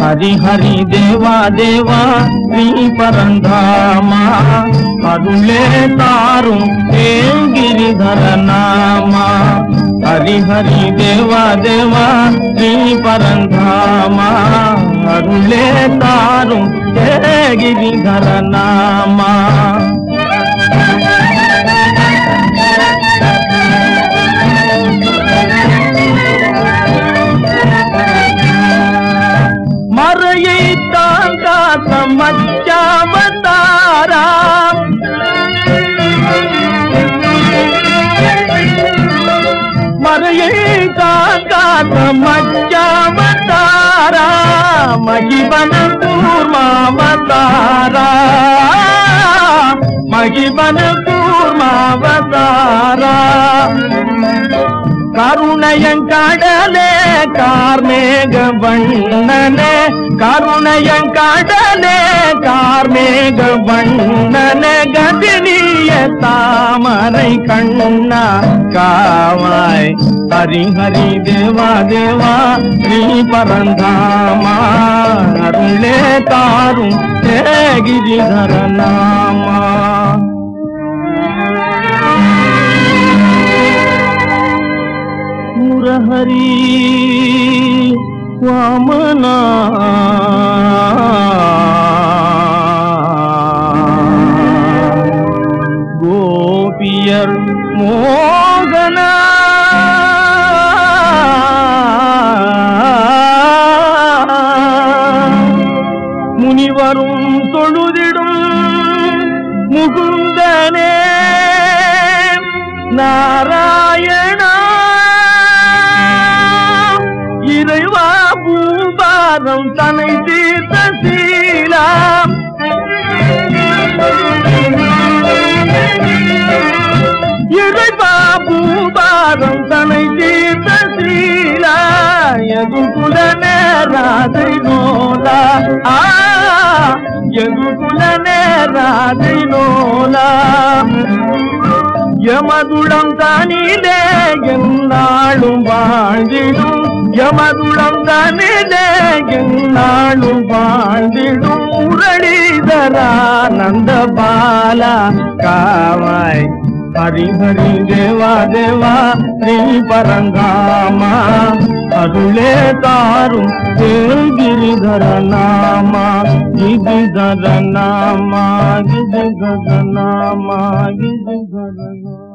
హరి హరి దేవా దేవా శ్రీ పరంధామా అరుళే తారు ఏ గిరిధర నామా. హరి హరి దేవా దేవా శ్రీ పరంధామా అరుళే తారు ఏ గిరిధర నామా. మధ్యావతారా? మరయే కాకాత మధ్యావతారా మహివన కూర్మావతారా మహివన కూర్మావతారా கருணையங்கடலே கார்மேக வண்ணனே கருணையங்கடலே கார்மேக வண்ணனே கதினிய தாமரை கண்ணா காவாய். ஹரி ஹரி தேவா தேவா நீ பரந்தாமா. அருளே தாரும் தேகிரிதர நாமா మురహరి వామనా గోపియర్ మోగనా முனிவரும் தொழுதிடும் முகுந்தனே நாராயணா பாரம் தனை தீர்த்த சீலா. இறைவா பூபாரம் தனை தீர்த்த சீலா. எது குல நேராதை நோலா. ஆ எது குல நேராதை நோலா. எமதுடம் தானிலே என்னாலும் வாழ்ந்திடும் என்னாலும் வாழ்ந்திடும் முரளிதரா நந்த பாலா காவாய். ஹரி ஹரி தேவா தேவா ஸ்ரீ பரங்காமா அருளே தாரும் கிரிதர நாமா கிரிதர நாமா கிரிதர நாமா கிரிதர நாமா